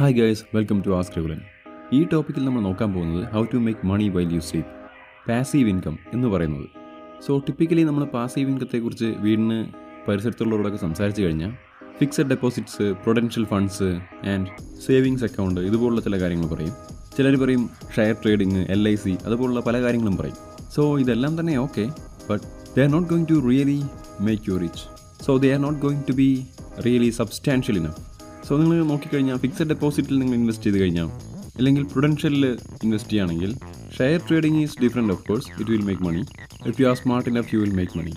Hi guys welcome to ask Regulan ഈ ടോപ്പിക്കിൽ നമ്മൾ നോക്കാൻ പോകുന്നത് how to make money while you sleep passive income എന്ന് പറയുന്നത്. സോ ടിപ്പിക്കലി നമ്മൾ പാസീവ് ഇൻകത്തെക്കുറിച്ച് വീടിന് പരിസരത്തുള്ളവരോടൊക്കെ സംസാരിച്ച് കഴിഞ്ഞാൽ fixed deposits prudential funds and savings account ഇതുപോലുള്ള ചില കാര്യങ്ങൾ പറയും. ചിലർ പറയും share trading L I C അതുപോലുള്ള പല കാര്യങ്ങളും പറയും. സോ ഇതെല്ലാം തന്നെ okay but they are not going to really make you rich so they are not going to be really substantial enough so നിങ്ങൾ നോക്കിക്കഴിഞ്ഞാൽ ഫിക്സഡ് ഡെപ്പോസിറ്റിൽ നിങ്ങൾ ഇൻവെസ്റ്റ് ചെയ്ത് കഴിഞ്ഞാൽ അല്ലെങ്കിൽ പ്രൊഡൻഷ്യലിൽ ഇൻവെസ്റ്റ് ചെയ്യുകയാണെങ്കിൽ share trading is different of course it will make money if you are smart enough you will make money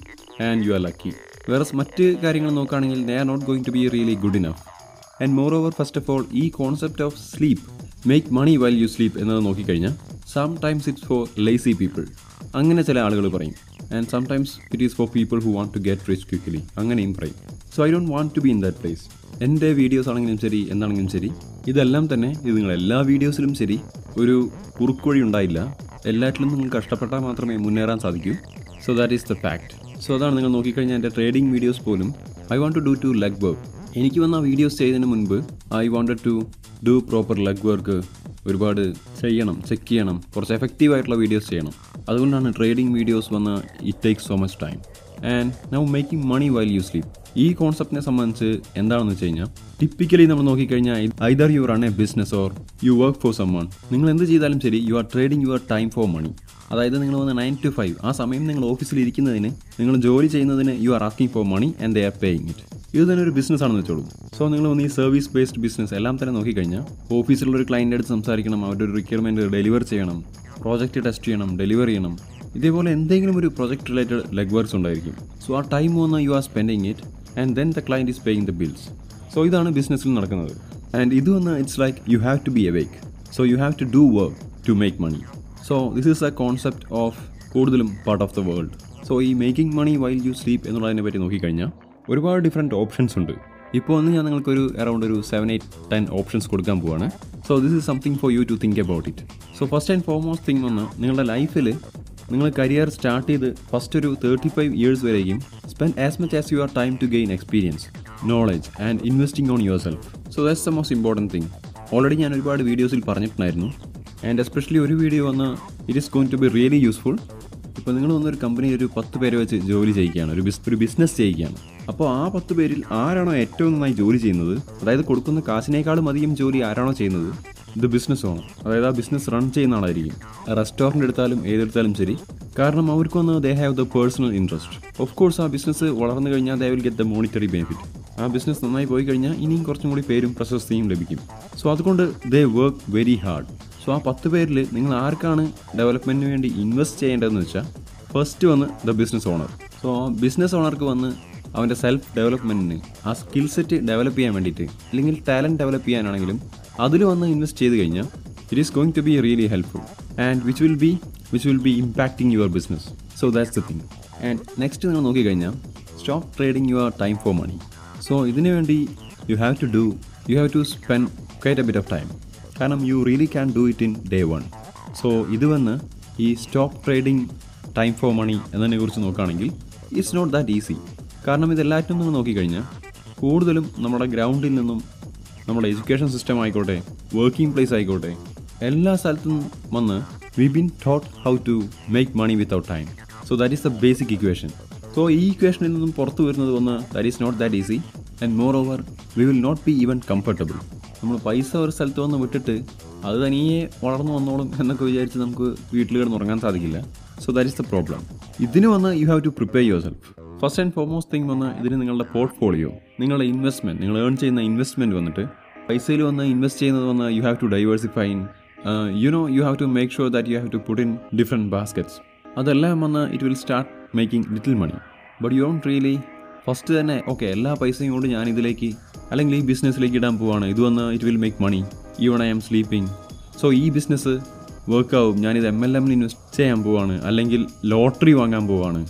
and you are lucky വേറെ മറ്റ് കാര്യങ്ങൾ നോക്കുകയാണെങ്കിൽ they are not going to be really good enough and more over first of all ഈ concept of sleep make money while you sleep എന്നത് നോക്കിക്കഴിഞ്ഞാൽ sometimes it's for lazy people അങ്ങനെ ചില ആളുകൾ പറയും. And sometimes it is for people who want to get rich quickly അങ്ങനെയും പറയും. So I don't want to be in that place എന്റെ videos ആണെങ്കിലും ശരി എന്താണെങ്കിലും ശരി ഇതെല്ലാം തന്നെ ഇത് നിങ്ങൾ എല്ലാ വീഡിയോസിലും ശരി ഒരു കുറുക്കുവഴി ഉണ്ടായില്ല. എല്ലാറ്റിലും നിങ്ങൾ കഷ്ടപ്പെട്ടാൽ മാത്രമേ മുന്നേറാൻ സാധിക്കൂ. So that is the fact so അതാണ് നിങ്ങൾ നോക്കിക്കഴിഞ്ഞാൽ എന്റെ ട്രേഡിംഗ് വീഡിയോസ് പോലും. I want to do to legwork എനിക്ക് വന്ന വീഡിയോസ് ചെയ്തതിന് മുൻപ് I wanted to do proper legwork ഒരുപാട് ചെയ്യണം ചെക്ക് ചെയ്യണം കുറച്ച് എഫക്റ്റീവ് ആയിട്ടുള്ള വീഡിയോസ് ചെയ്യണം. അതുകൊണ്ടാണ് ട്രേഡിംഗ് വീഡിയോസ് വന്ന it take so much time and now making money while you sleep ഈ കോൺസെപ്റ്റിനെ സംബന്ധിച്ച് എന്താണെന്ന് വെച്ച് കഴിഞ്ഞാൽ ടിപ്പിക്കലി നമ്മൾ നോക്കിക്കഴിഞ്ഞാൽ either you run a business or you work for someone നിങ്ങൾ എന്ത് ചെയ്താലും ശരി you are trading your time for money അതായത് നിങ്ങൾ വന്ന് നയൻ ടു ഫൈവ് ആ സമയം നിങ്ങൾ ഓഫീസിൽ ഇരിക്കുന്നതിന് നിങ്ങൾ ജോലി ചെയ്യുന്നതിന് you are asking for money and they are paying it ഇത് തന്നെ ഒരു ബിസിനസ് ആണെന്ന് വെച്ചോളൂ. സോ നിങ്ങൾ വന്ന് ഈ സർവീസ് ബേസ്ഡ് ബിസിനസ് എല്ലാം തന്നെ നോക്കിക്കഴിഞ്ഞാൽ ഓഫീസിലുള്ള ഒരു ക്ലയന്റ് അടുത്ത് സംസാരിക്കണം അവരുടെ ഒരു റിക്വയർമെന്റ് ഡെലിവർ ചെയ്യണം പ്രോജക്റ്റ് ടെസ്റ്റ് ചെയ്യണം ഡെലിവർ ചെയ്യണം. ഇതേപോലെ എന്തെങ്കിലും ഒരു പ്രൊജക്ട് റിലേറ്റഡ് ലെഗ് വർക്ക്സ് ഉണ്ടായിരിക്കും. സോ ആ ടൈം വന്ന് you are spending it and then the client is paying the bills so ഇതാണ് ബിസിനസ്സിൽ നടക്കുന്നത്. ആൻഡ് ഇത് വന്ന് it's like you have to be awake so you have to do work to make money so this is a concept of കൂടുതലും part of the world so ഈ making money while you sleep എന്നുള്ളതിനെ പറ്റി നോക്കിക്കഴിഞ്ഞാൽ ഒരുപാട് different options ഉണ്ട്. ഇപ്പോൾ ഒന്ന് ഞാൻ നിങ്ങൾക്ക് ഒരു അറൗണ്ട് ഒരു സെവൻ എയ്റ്റ് ടെൻ ഓപ്ഷൻസ് കൊടുക്കാൻ പോവാണ്. So this is something for you to think about it so first and foremost thing വന്ന് നിങ്ങളുടെ ലൈഫിൽ നിങ്ങൾ കരിയർ സ്റ്റാർട്ട് ചെയ്ത് ഫസ്റ്റ് ഒരു തേർട്ടി ഫൈവ് ഇയേഴ്സ് വരെയും spend as much as you are time to gain experience knowledge and investing on yourself so that's the most important thing already ഞാൻ ഒരുപാട് വീഡിയോസിൽ പറഞ്ഞിട്ടുണ്ടായിരുന്നു. ആൻഡ് എസ്പെഷ്യലി ഒരു വീഡിയോ വന്ന് it is going to be really useful ഇപ്പോൾ നിങ്ങൾ വന്നൊരു company ഒരു പത്ത് പേരെ വെച്ച് ജോലി ചെയ്യിക്കുകയാണ്. ഒരു ഒരു ബിസിനസ് ചെയ്യുകയാണ് അപ്പോൾ ആ പത്ത് പേരിൽ ആരാണോ ഏറ്റവും നന്നായി ജോലി ചെയ്യുന്നത്? അതായത് കൊടുക്കുന്ന കാശിനേക്കാളും അധികം ജോലി ആരാണോ ചെയ്യുന്നത്? ഇത് ബിസിനസ് ഓണർ അതായത് ആ ബിസിനസ് റൺ ചെയ്യുന്ന ആളായിരിക്കും. റെസ്റ്റോറന്റ് എടുത്താലും ഏതെടുത്താലും ശരി. കാരണം അവർക്ക് വന്ന് they have the personal interest of course ആ ബിസിനസ് വളർന്നു കഴിഞ്ഞാൽ they will get the monetary benefit ആ ബിസിനസ് നന്നായി പോയി കഴിഞ്ഞാൽ ഇനിയും കുറച്ചും കൂടി പേരും പ്രശസ്തിയും ലഭിക്കും. സോ അതുകൊണ്ട് they work very hard so ആ പത്ത് പേരിൽ നിങ്ങൾ ആർക്കാണ് ഡെവലപ്മെന്റിന് വേണ്ടി ഇൻവെസ്റ്റ് ചെയ്യേണ്ടതെന്ന് വെച്ചാൽ ഫസ്റ്റ് വന്ന് ദ ബിസിനസ് ഓണർ സോ ആ ബിസിനസ് ഓണർക്ക് വന്ന് അവന്റെ സെൽഫ് ഡെവലപ്മെന്റിന് ആ സ്കിൽ സെറ്റ് ഡെവലപ്പ് ചെയ്യാൻ വേണ്ടിയിട്ട് അല്ലെങ്കിൽ ടാലന്റ് ഡെവലപ്പ് ചെയ്യാനാണെങ്കിലും അതിൽ വന്ന് ഇൻവെസ്റ്റ് ചെയ്ത് കഴിഞ്ഞാൽ it is going to be really helpful and which will be which will be impacting your business so that's the thing and next നിങ്ങൾ നോക്കിക്കഴിഞ്ഞാൽ stop trading your time for money so ഇതിനു വേണ്ടി you have to do you have to spend quite a bit of time കാരണം you really can do it in day one so ഇത് വന്ന് ഈ stop trading time for money എന്നതിനെ കുറിച്ച് നോക്കുകയാണെങ്കിൽ it's not that easy കാരണം ഇതെല്ലാറ്റും നിങ്ങൾ നോക്കിക്കഴിഞ്ഞാൽ കൂടുതലും നമ്മുടെ ഗ്രൗണ്ടിൽ നിന്നും നമ്മുടെ എഡ്യൂക്കേഷൻ സിസ്റ്റം ആയിക്കോട്ടെ വർക്കിംഗ് പ്ലേസ് ആയിക്കോട്ടെ എല്ലാ സ്ഥലത്തും വന്ന് we been taught how to make money without time so that is the basic equation so ഈ ഇക്വേഷനിൽ നിന്നും പുറത്തു വരുന്നത് വന്ന് that is not that easy and moreover we will not be even comfortable നമ്മൾ പൈസ ഒരു സ്ഥലത്ത് വന്ന് വിട്ടിട്ട് അത് തനിയെ വളർന്നു വന്നോളും എന്നൊക്കെ വിചാരിച്ച് നമുക്ക് വീട്ടിൽ കിടന്ന് ഉറങ്ങാൻ സാധിക്കില്ല. So that is the problem ഇതിന് വന്ന് you have to prepare yourself first and foremost thing വന്ന് ഇതിന് നിങ്ങളുടെ പോർട്ട്ഫോളിയോ നിങ്ങളുടെ ഇൻവെസ്റ്റ്മെന്റ് നിങ്ങൾ ഏൺ ചെയ്യുന്ന ഇൻവെസ്റ്റ്മെന്റ് വന്നിട്ട് പൈസയിൽ വന്ന് ഇൻവെസ്റ്റ് ചെയ്യുന്നത് വന്ന് you have to diversify in you know you have to make sure that you have to put in different baskets അതെല്ലാം വന്ന് it will start making little money but you don't really first തന്നെ okay എല്ലാ പൈസയും കൊണ്ട് ഞാൻ ഇതിലേക്ക് അല്ലെങ്കിൽ ഈ ബിസിനസ്സിലേക്ക് ഇടാൻ പോവാണ്. ഇത് വന്ന് it will make money even I'm sleeping so ഈ ബിസിനസ് വർക്കാവും ഞാനിത് എം എൽ എമ്മിൽ ഇൻവെസ്റ്റ് ചെയ്യാൻ പോവാണ്. അല്ലെങ്കിൽ ലോട്ടറി വാങ്ങാൻ പോവാണ്.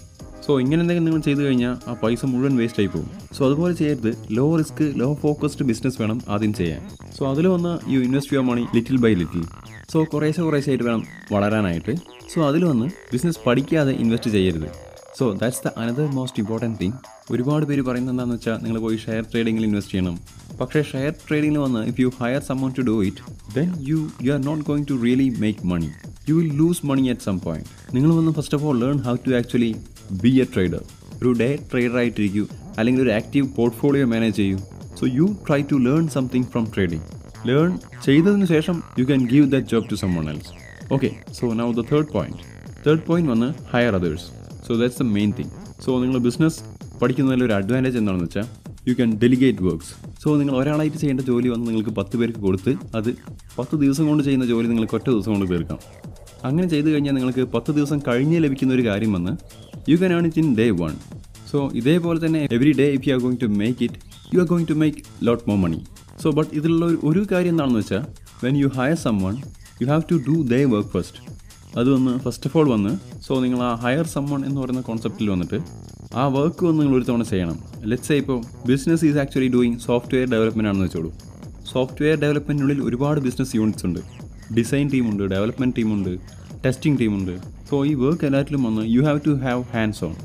സോ ഇങ്ങനെ എന്തെങ്കിലും നിങ്ങൾ ചെയ്തു കഴിഞ്ഞാൽ ആ പൈസ മുഴുവൻ വേസ്റ്റ് ആയി പോകും. സോ അതുപോലെ ചെയ്യരുത്. Low risk low focused business വേണം ആദ്യം ചെയ്യാൻ. സോ അതിൽ വന്ന you invest your money little by little so കുറേശ്ശെ കുറേശ്ശെ ആയിട്ട് വേണം വളരാനായിട്ട്. സോ അതിൽ വന്ന് ബിസിനസ് പഠിക്കാതെ ഇൻവെസ്റ്റ് ചെയ്യരുത്. So that's the another most important thing ഒരുപാട് പേര് പറയുന്നത് എന്താണെന്ന് വെച്ചാൽ നിങ്ങൾ പോയി ഷെയർ ട്രേഡിങ്ങിൽ ഇൻവെസ്റ്റ് ചെയ്യണം. പക്ഷേ ഷെയർ ട്രേഡിങ്ങിൽ വന്ന് if you hire someone to do it then you you are not going to really make money you will lose money at some point നിങ്ങൾ വന്ന് first of all learn how to actually be a trader ഒരു day trader ആയിട്ടിരിക്കൂ. അല്ലെങ്കിൽ ഒരു active portfolio manage ചെയ്യൂ. So you try to learn something from trading learn ചെയ്തതിന് ശേഷം you can give that job to someone else okay so now the third point third point വന്ന് hire others so that's the main thing so നിങ്ങൾ business പഠിക്കുന്നതിൽ ഒരു advantage എന്താണെന്ന് വെച്ചാൽ you can delegate works so നിങ്ങൾ ഒരാളായിട്ട് ചെയ്യേണ്ട ജോലി വന്ന് നിങ്ങൾക്ക് പത്ത് പേർക്ക് കൊടുത്ത് അത് പത്ത് ദിവസം കൊണ്ട് ചെയ്യുന്ന ജോലി നിങ്ങൾക്ക് ഒറ്റ ദിവസം കൊണ്ട് തീർക്കാം. അങ്ങനെ ചെയ്തു കഴിഞ്ഞാൽ നിങ്ങൾക്ക് പത്ത് ദിവസം കഴിഞ്ഞ് ലഭിക്കുന്ന ഒരു കാര്യം വന്ന് you can earn it in day one so ഇതേപോലെ തന്നെ every day if you are going to make it you are going to make lot more money so but ഇതിലുള്ള ഒരു- കാര്യം എന്താണെന്ന് വെച്ചാൽ when you hire someone you have to do they work first അത് വന്ന് first of all വന്ന് so നിങ്ങൾ ആ ഹയർ സമ്മൺ എന്ന് പറയുന്ന കോൺസെപ്റ്റിൽ വന്നിട്ട് ആ വർക്ക് വന്ന് നിങ്ങൾ ഒരു തവണ ചെയ്യണം. ലെറ്റ്സ് ഇപ്പോൾ business is actually doing software development ആണെന്ന് വെച്ചോളൂ. സോഫ്റ്റ്വെയർ ഡെവലപ്മെന്റിനുള്ളിൽ ഒരുപാട് ബിസിനസ് യൂണിറ്റ്സ് ഉണ്ട്. ഡിസൈൻ ടീമുണ്ട് ഡെവലപ്മെന്റ് ടീമുണ്ട് ടെസ്റ്റിംഗ് ടീമുണ്ട് സോ ഈ വർക്ക് എല്ലാറ്റിലും വന്ന് you have to have hands on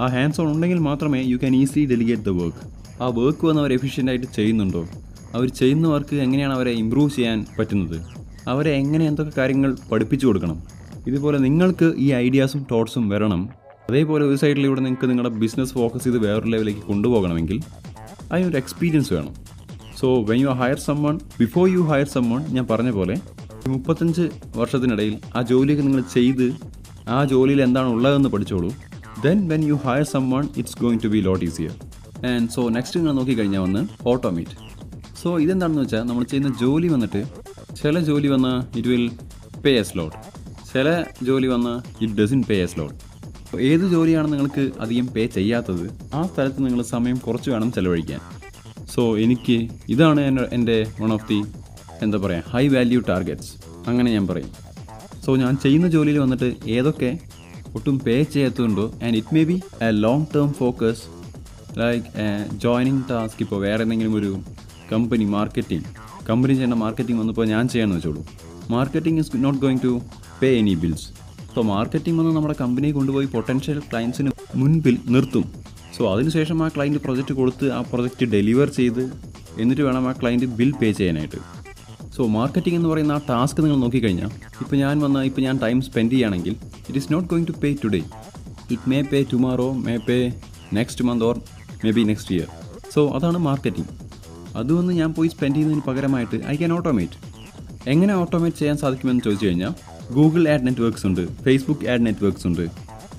ആ ഹാൻഡ്സ് ഓൺ ഉണ്ടെങ്കിൽ മാത്രമേ you can easily delegate the work ആ വർക്ക് വന്ന് അവർ എഫിഷ്യന്റ് ആയിട്ട് ചെയ്യുന്നുണ്ടോ? അവർ ചെയ്യുന്ന വർക്ക് എങ്ങനെയാണ് അവരെ ഇമ്പ്രൂവ് ചെയ്യാൻ പറ്റുന്നത്? അവരെ എങ്ങനെ എന്തൊക്കെ കാര്യങ്ങൾ പഠിപ്പിച്ചു കൊടുക്കണം? ഇതുപോലെ നിങ്ങൾക്ക് ഈ ഐഡിയാസും തോട്ട്സും വരണം. അതേപോലെ ഒരു സൈഡിലൂടെ നിങ്ങൾക്ക് നിങ്ങളുടെ ബിസിനസ് ഫോക്കസ് ചെയ്ത് വേറൊരു ലെവലിലേക്ക് കൊണ്ടുപോകണമെങ്കിൽ അതിനൊരു എക്സ്പീരിയൻസ് വേണം. So when you hire someone before you hire someone ഞാൻ പറഞ്ഞ പോലെ മുപ്പത്തഞ്ച് വർഷത്തിനിടയിൽ ആ ജോലിയൊക്കെ നിങ്ങൾ ചെയ്ത് ആ ജോലിയിൽ എന്താണ് ഉള്ളതെന്ന് പഠിച്ചോളൂ. Then when you hire someone it's going to be lot easier and so next നിങ്ങൾ നോക്കിക്കഴിഞ്ഞാൽ വന്ന് ഓട്ടോമേറ്റ് സോ ഇതെന്താണെന്ന് വെച്ചാൽ നമ്മൾ ചെയ്യുന്ന ജോലി വന്നിട്ട് ചില ജോലി വന്ന് it will pay us load ചില ജോലി വന്ന് it doesn't pay us load ഏത് ജോലിയാണ് നിങ്ങൾക്ക് അധികം പേ ചെയ്യാത്തത്? ആ സ്ഥലത്ത് നിങ്ങൾ സമയം കുറച്ച് വേണം ചിലവഴിക്കാൻ. സോ എനിക്ക് ഇതാണ് എന്റെ വൺ ഓഫ് ദി എന്താ പറയുക ഹൈ വാല്യൂ ടാർഗറ്റ്സ് അങ്ങനെ ഞാൻ പറയും. സോ ഞാൻ ചെയ്യുന്ന ജോലിയിൽ വന്നിട്ട് ഏതൊക്കെ ഒട്ടും pay ചെയ്യാത്തതുണ്ടോ and it may be a long term focus like joining task ഇപ്പോൾ വേറെ എന്തെങ്കിലും ഒരു കമ്പനി മാർക്കറ്റിംഗ് കമ്പനി ചെയ്യേണ്ട മാർക്കറ്റിംഗ് വന്നപ്പോൾ ഞാൻ ചെയ്യാമെന്ന് വെച്ചോളൂ. Marketing is not going to pay any bills so marketing വന്ന് നമ്മുടെ കമ്പനിയെ കൊണ്ടുപോയി പൊട്ടൻഷ്യൽ ക്ലയൻസിന് മുൻപിൽ നിർത്തും. സോ അതിനുശേഷം ആ ക്ലയന്റ് പ്രൊജക്റ്റ് കൊടുത്ത് ആ പ്രൊജക്റ്റ് ഡെലിവർ ചെയ്ത് എന്നിട്ട് വേണം ആ ക്ലയന്റ് ബിൽ പേ ചെയ്യാനായിട്ട്. സോ മാർക്കറ്റിംഗ് എന്ന് പറയുന്ന ആ ടാസ്ക് നിങ്ങൾ നോക്കിക്കഴിഞ്ഞാൽ ഇപ്പോൾ ഞാൻ വന്ന ഇപ്പോൾ ഞാൻ ടൈം സ്പെൻഡ് ചെയ്യുകയാണെങ്കിൽ it is not going to pay today it may pay tomorrow may pay next month or maybe next year so അതാണ് മാർക്കറ്റിംഗ് അതുവന്ന് ഞാൻ പോയി സ്പെൻഡ് ചെയ്യുന്നതിന് പകരമായിട്ട് ഐ ക്യാൻ ഓട്ടോമേറ്റ് എങ്ങനെ ഓട്ടോമേറ്റ് ചെയ്യാൻ സാധിക്കുമെന്ന് ചോദിച്ചു കഴിഞ്ഞാൽ ഗൂഗിൾ ആഡ് നെറ്റ്വർക്ക്സ് ഉണ്ട് ഫേസ്ബുക്ക് ആഡ് നെറ്റ്വർക്ക്സ് ഉണ്ട്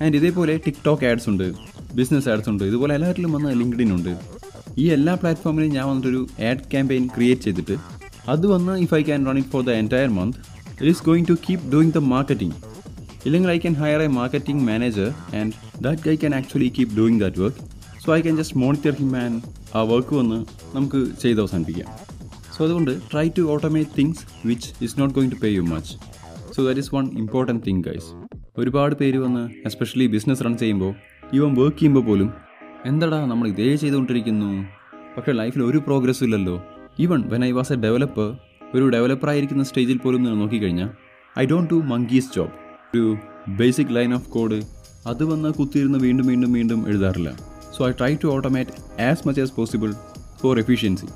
ആൻഡ് ഇതേപോലെ ടിക്ടോക്ക് ആഡ്സ് ഉണ്ട് ബിസിനസ് ആഡ്സ് ഉണ്ട് ഇതുപോലെ എല്ലാവരിലും വന്ന് ലിങ്ക്ഡിൻ ഉണ്ട്. ഈ എല്ലാ പ്ലാറ്റ്ഫോമിലും ഞാൻ വന്നിട്ടൊരു ആഡ് ക്യാമ്പയിൻ ക്രിയേറ്റ് ചെയ്തിട്ട് അത് വന്ന് if I can run it for the entire month it is going to keep doing the marketing ഇല്ലെങ്കിൽ I can hire a marketing manager and that guy can actually keep doing that work so I can just monitor him and ആ work വന്ന് നമുക്ക് ചെയ്ത് അവസാനിപ്പിക്കാം. So അതുകൊണ്ട് try to automate things which is not going to pay you much so that is one important thing guys ഒരുപാട് പേര് വന്ന് especially business run ചെയ്യുമ്പോൾ ഇവൻ വർക്ക് ചെയ്യുമ്പോൾ പോലും എന്തടാ നമ്മൾ ഇതേ ചെയ്തുകൊണ്ടിരിക്കുന്നു? പക്ഷേ ലൈഫിൽ ഒരു പ്രോഗ്രസ്സും ഇല്ലല്ലോ. Even when I was a developer ഒരു ഡെവലപ്പർ ആയിരിക്കുന്ന സ്റ്റേജിൽ പോലും നിങ്ങൾ നോക്കിക്കഴിഞ്ഞാൽ I don't do monkeys job ഒരു ബേസിക് ലൈൻ ഓഫ് കോഡ് അത് വന്ന് കുത്തിയിരുന്ന് വീണ്ടും വീണ്ടും വീണ്ടും എഴുതാറില്ല. So I try to automate as much as possible for efficiency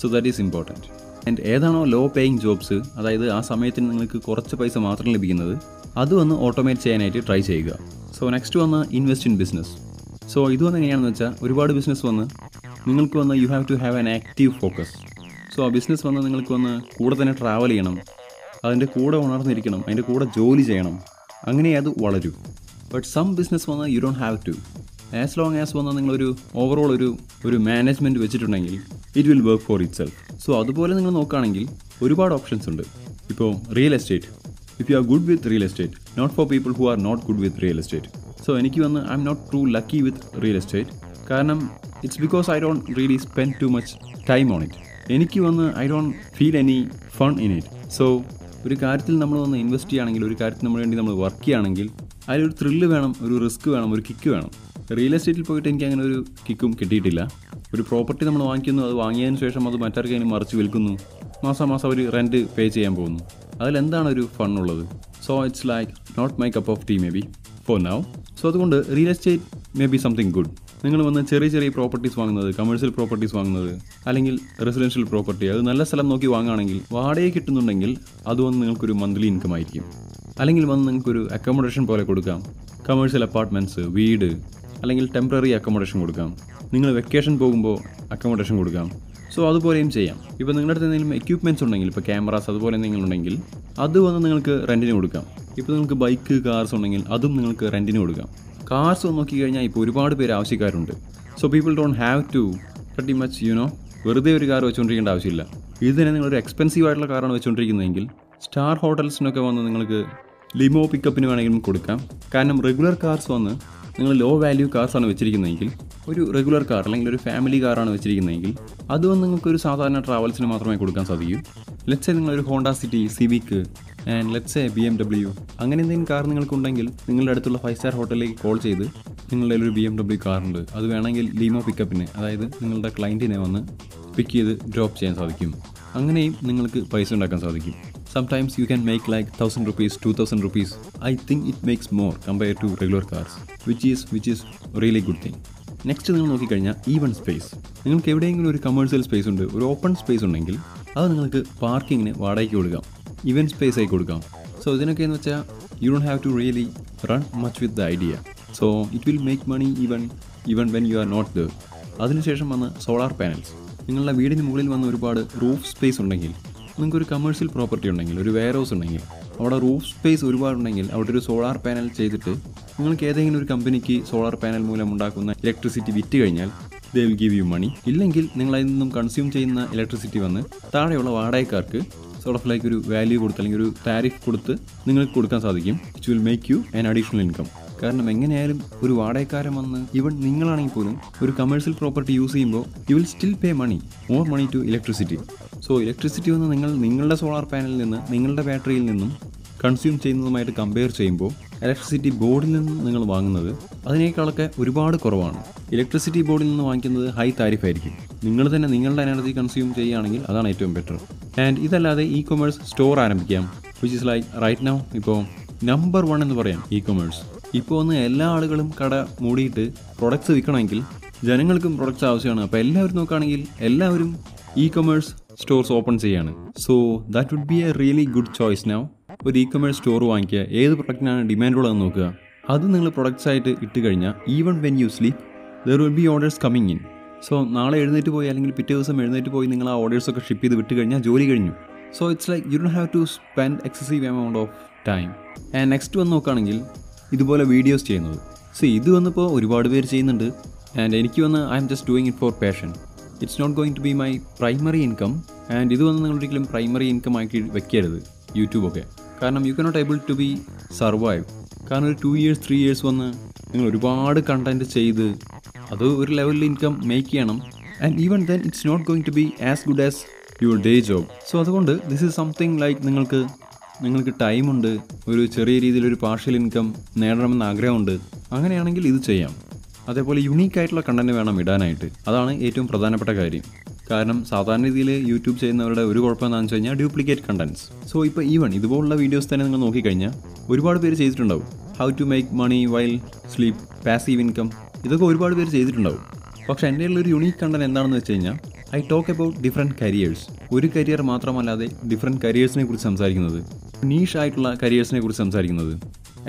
so that is important and ഏതാണോ ലോ പേയിങ് ജോബ്സ് അതായത് ആ സമയത്തിന് നിങ്ങൾക്ക് കുറച്ച് പൈസ മാത്രം ലഭിക്കുന്നത് അത് വന്ന് ഓട്ടോമേറ്റ് ചെയ്യാനായിട്ട് ട്രൈ ചെയ്യുക. സോ നെക്സ്റ്റ് വന്ന് ഇൻവെസ്റ്റ് ഇൻ ബിസിനസ് സോ ഇത് വന്ന് എങ്ങനെയാണെന്ന് വെച്ചാൽ ഒരുപാട് ബിസിനസ് വന്ന് നിങ്ങൾക്ക് വന്ന് you have to have an active focus so ആ ബിസിനസ് വന്ന് നിങ്ങൾക്ക് വന്ന് കൂടെ തന്നെ ട്രാവൽ ചെയ്യണം. അതിന്റെ കൂടെ ഉണർന്നിരിക്കണം. അതിന്റെ കൂടെ ജോലി ചെയ്യണം. അങ്ങനെ അത് വളരും. ബട്ട് സം ബിസിനസ് വന്ന് you don't have to as long as വന്ന് നിങ്ങളൊരു ഓവറോൾ ഒരു ഒരു മാനേജ്മെന്റ് വെച്ചിട്ടുണ്ടെങ്കിൽ it will work for itself so അതുപോലെ നിങ്ങൾ നോക്കുകയാണെങ്കിൽ ഒരുപാട് ഓപ്ഷൻസ് ഉണ്ട്. ഇപ്പോൾ real estate if you are good with real estate not for people who are not good with real estate so എനിക്ക് വന്ന് I'm not true lucky with real estate കാരണം it's because I don't really spend too much time on it എനിക്ക് വന്ന് I don't feel any fun in it. So ഒരു കാര്യത്തിൽ നമ്മൾ വന്ന് invest ചെയ്യുകയാണെങ്കിൽ ഒരു കാര്യത്തിൽ നമ്മൾ വേണ്ടി നമ്മൾ വർക്ക് ചെയ്യുകയാണെങ്കിൽ അതിലൊരു ത്രില്ല് വേണം ഒരു റിസ്ക് വേണം ഒരു കിക്ക് വേണം. റിയൽ എസ്റ്റേറ്റിൽ പോയിട്ട് എനിക്ക് അങ്ങനെ ഒരു കിക്കും കിട്ടിയിട്ടില്ല. ഒരു പ്രോപ്പർട്ടി നമ്മൾ വാങ്ങിക്കുന്നു അത് വാങ്ങിയതിന് ശേഷം അത് മറ്റാർക്കെങ്കിലും മറിച്ച് വിൽക്കുന്നു. മാസം മാസം അവർ റെന്റ് പേ ചെയ്യാൻ പോകുന്നു. അതിലെന്താണ് ഒരു ഫൺ ഉള്ളത്? So it's like not my cup of tea maybe for now so അതുകൊണ്ട് real estate maybe something good നിങ്ങൾ വന്ന് ചെറിയ ചെറിയ പ്രോപ്പർട്ടീസ് വാങ്ങുന്നത് കമേഴ്ഷ്യൽ പ്രോപ്പർട്ടീസ് വാങ്ങുന്നത് അല്ലെങ്കിൽ റെസിഡൻഷ്യൽ പ്രോപ്പർട്ടി അത് നല്ല സ്ഥലം നോക്കി വാങ്ങുകയാണെങ്കിൽ വാടക കിട്ടുന്നുണ്ടെങ്കിൽ അത് വന്ന് നിങ്ങൾക്കൊരു മന്ത്ലി ഇൻകം ആയിരിക്കും. അല്ലെങ്കിൽ വന്ന് നിങ്ങൾക്കൊരു അക്കോമഡേഷൻ പോലെ കൊടുക്കാം. കമേഴ്ഷ്യൽ അപ്പാർട്ട്മെന്റ്സ് വീട് അല്ലെങ്കിൽ ടെമ്പററി അക്കോമഡേഷൻ കൊടുക്കാം. നിങ്ങൾ വെക്കേഷൻ പോകുമ്പോൾ അക്കോമഡേഷൻ കൊടുക്കാം. സോ അതുപോലെയും ചെയ്യാം. ഇപ്പോൾ നിങ്ങളുടെ അടുത്ത് എന്തെങ്കിലും എക്യുപ്മെന്റ്സ് ഉണ്ടെങ്കിൽ ഇപ്പോൾ ക്യാമറാസ് അതുപോലെ എന്തെങ്കിലും ഉണ്ടെങ്കിൽ അത് വന്ന് നിങ്ങൾക്ക് റെന്റിന് കൊടുക്കാം. ഇപ്പോൾ നിങ്ങൾക്ക് ബൈക്ക് കാർസ് ഉണ്ടെങ്കിൽ അതും നിങ്ങൾക്ക് റെന്റിന് കൊടുക്കാം. കാർസ് നോക്കി നോക്കിക്കഴിഞ്ഞാൽ ഇപ്പോൾ ഒരുപാട് പേര് ആവശ്യക്കാരുണ്ട്. So people don't have to pretty much you know വെറുതെ ഒരു കാർ വെച്ചുകൊണ്ടിരിക്കേണ്ട ആവശ്യമില്ല. ഇത് തന്നെ നിങ്ങളൊരു എക്സ്പെൻസീവ് ആയിട്ടുള്ള കാറാണ് വെച്ചുകൊണ്ടിരിക്കുന്നതെങ്കിൽ സ്റ്റാർ ഹോട്ടൽസിനൊക്കെ വന്ന് നിങ്ങൾക്ക് ലിമോ പിക്കപ്പിന് വേണമെങ്കിലും കൊടുക്കാം. കാരണം റെഗുലർ കാർസ് വന്ന് നിങ്ങൾ ലോ വാല്യൂ കാർസാണ് വെച്ചിരിക്കുന്നതെങ്കിൽ ഒരു റെഗുലർ കാർ അല്ലെങ്കിൽ ഒരു ഫാമിലി കാറാണ് വെച്ചിരിക്കുന്നതെങ്കിൽ അത് നിങ്ങൾക്ക് ഒരു സാധാരണ ട്രാവൽസിന് മാത്രമേ കൊടുക്കാൻ സാധിക്കൂ. ലെറ്റ്സെ നിങ്ങളൊരു Honda City Civic and let's a B M W അങ്ങനെ എന്തെങ്കിലും കാർ നിങ്ങൾക്കുണ്ടെങ്കിൽ നിങ്ങളുടെ അടുത്തുള്ള ഫൈവ് സ്റ്റാർ ഹോട്ടലിലേക്ക് കോൾ ചെയ്ത് നിങ്ങളുടെ ഒരു ബി എം ഡബ്ല്യു കാറുണ്ട് അത് വേണമെങ്കിൽ ലീമോ പിക്കപ്പിന് അതായത് നിങ്ങളുടെ ക്ലയന്റിനെ വന്ന് പിക്ക് ചെയ്ത് ഡ്രോപ്പ് ചെയ്യാൻ സാധിക്കും. അങ്ങനെയും നിങ്ങൾക്ക് പൈസ ഉണ്ടാക്കാൻ സാധിക്കും. Sometimes you can make like thousand rupees two thousand rupees I think it makes more compare to regular cars which is which is really good thing next നിങ്ങൾ നോക്കിക്കഴിഞ്ഞാൽ ഈവൺ സ്പേസ് നിങ്ങൾക്ക് എവിടെയെങ്കിലും ഒരു കമേഴ്സ്യൽ സ്പേസ് ഉണ്ട് ഒരു open space ഉണ്ടെങ്കിൽ അത് നിങ്ങൾക്ക് പാർക്കിങ്ങിന് വാടകയ്ക്ക് കൊടുക്കാം. ഇവൻ സ്പേസ് ആയി കൊടുക്കാം. സോ ഇതിനൊക്കെ എന്ന് വെച്ചാൽ you don't have to really run much with the idea so it will make money even even when you are not the അതിനുശേഷം വന്ന് സോളാർ പാനൽസ് നിങ്ങളുടെ വീടിന് മുകളിൽ വന്ന ഒരുപാട് റൂഫ് സ്പേസ് ഉണ്ടെങ്കിൽ നിങ്ങൾക്ക് ഒരു കമേഴ്ഷ്യൽ പ്രോപ്പർട്ടി ഉണ്ടെങ്കിൽ ഒരു വെയർ ഹൗസ് ഉണ്ടെങ്കിൽ അവിടെ റൂഫ് സ്പേസ് ഒരുപാടുണ്ടെങ്കിൽ അവിടെ ഒരു സോളാർ പാനൽ ചെയ്തിട്ട് നിങ്ങൾക്ക് ഏതെങ്കിലും ഒരു കമ്പനിക്ക് സോളാർ പാനൽ മൂലം ഉണ്ടാക്കുന്ന ഇലക്ട്രിസിറ്റി വിറ്റ് കഴിഞ്ഞാൽ they will give you money ഇല്ലെങ്കിൽ നിങ്ങൾ അതിൽ നിന്നും കൺസ്യൂം ചെയ്യുന്ന ഇലക്ട്രിസിറ്റി വന്ന് താഴെയുള്ള വാടകക്കാർക്ക് സോർട്ട് ഓഫ് ലൈക്ക് ഒരു വാല്യൂ കൊടുത്ത് അല്ലെങ്കിൽ ഒരു താരിഫ് കൊടുത്ത് നിങ്ങൾക്ക് കൊടുക്കാൻ സാധിക്കും. It will make you an additional income കാരണം എങ്ങനെയായാലും ഒരു വാടകക്കാരൻ വന്ന് ഇവൻ നിങ്ങളാണെങ്കിൽ പോലും ഒരു കമേഴ്ഷ്യൽ പ്രോപ്പർട്ടി യൂസ് ചെയ്യുമ്പോൾ you will still pay money more money to electricity so electricity വന്ന് നിങ്ങൾ നിങ്ങളുടെ സോളാർ പാനലിൽ നിന്ന് നിങ്ങളുടെ ബാറ്ററിയിൽ നിന്നും കൺസ്യൂം ചെയ്യുന്നതുമായിട്ട് കമ്പയർ ചെയ്യുമ്പോൾ ഇലക്ട്രിസിറ്റി ബോർഡിൽ നിന്ന് നിങ്ങൾ വാങ്ങുന്നത് അതിനേക്കാളൊക്കെ ഒരുപാട് കുറവാണ്. ഇലക്ട്രിസിറ്റി ബോർഡിൽ നിന്ന് വാങ്ങിക്കുന്നത് ഹൈ താരിഫ് ആയിരിക്കും നിങ്ങൾ തന്നെ നിങ്ങളുടെ എനർജി കൺസ്യൂം ചെയ്യുകയാണെങ്കിൽ അതാണ് ഏറ്റവും ബെറ്റർ ആൻഡ് ഇതല്ലാതെ ഇ കൊമേഴ്സ് സ്റ്റോർ ആരംഭിക്കാം. Which is like right now ഇപ്പോൾ നമ്പർ വൺ എന്ന് പറയാം ഇ കൊമേഴ്സ് ഇപ്പോൾ ഒന്ന് എല്ലാ ആളുകളും കട മൂടിയിട്ട് പ്രൊഡക്ട്സ് വിൽക്കണമെങ്കിൽ ജനങ്ങൾക്കും പ്രൊഡക്ട്സ് ആവശ്യമാണ്. അപ്പോൾ എല്ലാവരും നോക്കുകയാണെങ്കിൽ എല്ലാവരും ഇ കൊമേഴ്സ് സ്റ്റോർസ് ഓപ്പൺ ചെയ്യാണ്. So that would be a really good choice now ഒരു ഇ കൊമേഴ്സ് സ്റ്റോർ വാങ്ങിക്കുക ഏത് പ്രൊഡക്റ്റിനാണ് ഡിമാൻഡ് ഉള്ളതെന്ന് നോക്കുക. അത് നിങ്ങൾ പ്രൊഡക്ട്സ് ആയിട്ട് ഇട്ട് കഴിഞ്ഞാൽ even when you sleep there will be orders coming in so നാളെ എഴുന്നേറ്റ് പോയി അല്ലെങ്കിൽ പിറ്റേ ദിവസം എഴുന്നേറ്റ് പോയി നിങ്ങൾ ആ ഓർഡേഴ്സൊക്കെ ഷിപ്പ് ചെയ്ത് വിട്ട് കഴിഞ്ഞാൽ ജോലി കഴിഞ്ഞു. So it's like you don't have to spend excessive amount of time and next വന്ന് നോക്കുകയാണെങ്കിൽ ഇതുപോലെ വീഡിയോസ് ചെയ്യുന്നത്. സോ ഇത് വന്നിപ്പോൾ ഒരുപാട് പേര് ചെയ്യുന്നുണ്ട്. ആൻഡ് എനിക്ക് വന്ന് I am just doing it for passion it's not going to be my primary income and ഇത് വന്ന് നിങ്ങളൊരിക്കലും പ്രൈമറി ഇൻകം ആക്കി വെക്കരുത്. യൂട്യൂബൊക്കെ കാരണം you cannot able to be survive കാരണം ഒരു ടു ഇയേഴ്സ് ത്രീ ഇയേഴ്സ് വന്ന് നിങ്ങൾ ഒരുപാട് കണ്ടന്റ് ചെയ്ത് അത് ഒരു ലെവലിൽ ഇൻകം മേക്ക് ചെയ്യണം. And even then it's not going to be as good as your day job so അതുകൊണ്ട് ദിസ് ഈസ് സംതിങ് ലൈക്ക് നിങ്ങൾക്ക് നിങ്ങൾക്ക് ടൈമുണ്ട് ഒരു ചെറിയ രീതിയിലൊരു പാർഷ്യൽ ഇൻകം നേടണമെന്ന് ആഗ്രഹമുണ്ട്. അങ്ങനെയാണെങ്കിൽ ഇത് ചെയ്യാം. അതേപോലെ യുണീക്ക് ആയിട്ടുള്ള വേണം ഇടാനായിട്ട്. അതാണ് ഏറ്റവും പ്രധാനപ്പെട്ട കാര്യം. കാരണം സാധാരണ രീതിയിൽ യൂട്യൂബ് ചെയ്യുന്നവരുടെ ഒരു കുഴപ്പം എന്താണെന്ന് വെച്ച് കഴിഞ്ഞാൽ ഡ്യൂപ്ലിക്കേറ്റ് കണ്ടൻസ് സോ ഇപ്പോൾ ഈവൺ ഇതുപോലുള്ള വീഡിയോസ് തന്നെ നിങ്ങൾ നോക്കിക്കഴിഞ്ഞാൽ ഒരുപാട് പേര് ചെയ്തിട്ടുണ്ടാവും. How to make money while sleep passive income ഇതൊക്കെ ഒരുപാട് പേര് ചെയ്തിട്ടുണ്ടാവും. പക്ഷേ എന്റെ ഒരു യുണീക്ക് കണ്ടന്റ് എന്താണെന്ന് വെച്ച് കഴിഞ്ഞാൽ I talk about different careers ഒരു കരിയർ മാത്രമല്ലാതെ ഡിഫറെന്റ് കരിയേഴ്സിനെ കുറിച്ച് സംസാരിക്കുന്നത്. നീഷ് ആയിട്ടുള്ള കരിയേഴ്സിനെ കുറിച്ച് സംസാരിക്കുന്നത്.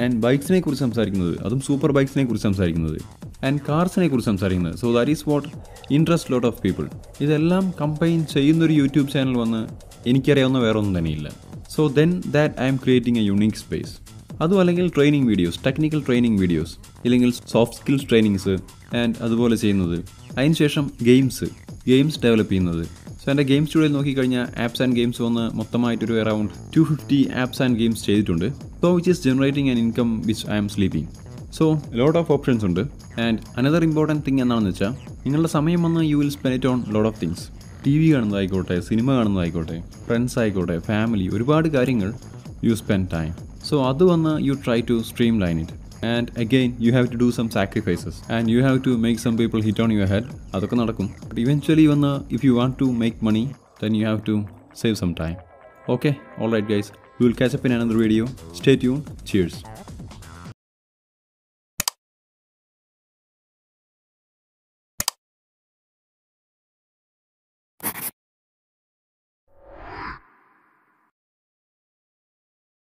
ആൻഡ് ബൈക്സിനെ കുറിച്ച് സംസാരിക്കുന്നത്. അതും സൂപ്പർ ബൈക്സിനെ കുറിച്ച് സംസാരിക്കുന്നത്. ആൻഡ് കാർസിനെ കുറിച്ച് സംസാരിക്കുന്നത്. So that is what interest lot of people ഇതെല്ലാം കമ്പൈൻ ചെയ്യുന്നൊരു യൂട്യൂബ് ചാനൽ വന്ന് എനിക്കറിയാവുന്ന വേറെ ഒന്നും തന്നെയില്ല. So then that I am creating a unique space അതും അല്ലെങ്കിൽ training videos technical training videos ഇല്ലെങ്കിൽ സോഫ്റ്റ് സ്കിൽസ് ട്രെയിനിങ്സ് ആൻഡ് അതുപോലെ ചെയ്യുന്നത്. അതിനുശേഷം ഗെയിംസ് ഗെയിംസ് ഡെവലപ്പ് ചെയ്യുന്നത്. സോ എന്റെ ഗെയിം സ്റ്റുഡിയോയിൽ നോക്കിക്കഴിഞ്ഞാൽ ആപ്സ് ആൻഡ് ഗെയിംസ് വന്ന് മൊത്തമായിട്ടൊരു around two fifty apps and games ചെയ്തിട്ടുണ്ട്. So which is generating an income which I am sleeping so load of options ഉണ്ട്. ആൻഡ് അനദർ ഇമ്പോർട്ടന്റ് തിങ് എന്താണെന്ന് വെച്ചാൽ നിങ്ങളുടെ സമയം വന്ന് you will spend on load of things T V കാണുന്നതായിക്കോട്ടെ cinema കാണുന്നതായിക്കോട്ടെ friends ആയിക്കോട്ടെ family ഒരുപാട് കാര്യങ്ങൾ യു സ്പെൻഡ് ടൈം സോ അത് വന്ന് you try to streamline it and again you have to do some sacrifices and you have to make some people hit on your head അതൊക്കെ നടക്കും. But eventually വന്ന് if you want to make money then you have to save some time okay all right guys you will catch up in another video stay tune cheers